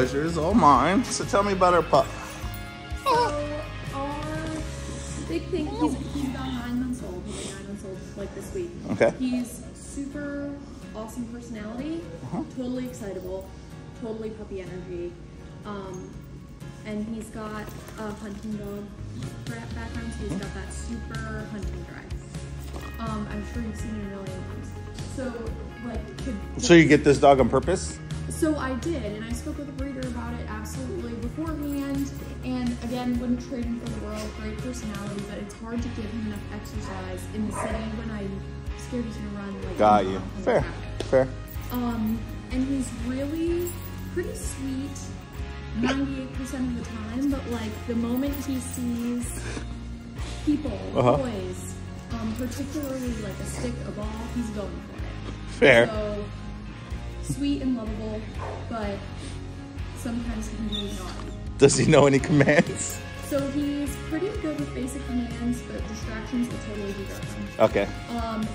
pleasure is all mine. So tell me about our pup. So our big thing, he's, he's about nine months old. He'll be nine months old like this week. Okay. He's super awesome personality, Uh-huh. totally excitable, totally puppy energy. Um, and he's got a hunting dog background, so he's got that super hunting drive. Um, I'm sure you've seen it a million times. So, like, could, So you get this dog on purpose? So I did, and I spoke with a breeder about it absolutely beforehand. And again, wouldn't trade him for the world. Great personality, but it's hard to give him enough exercise in the city when I'm scared he's gonna run. Like Got you. Fair. traffic. Fair. Um, and he's really pretty sweet 98% of the time, but like the moment he sees people, Uh-huh. boys, um, particularly like a stick, a ball, he's going for it. Fair. So sweet and lovable, but sometimes he can be naughty. Does he know any commands? So he's pretty good with basic commands, but distractions will totally be broken. Okay. Um,